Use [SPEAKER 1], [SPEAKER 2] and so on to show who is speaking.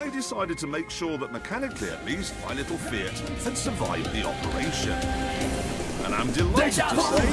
[SPEAKER 1] I decided to make sure that mechanically at least my little Fiat had survived the operation. And I'm delighted to say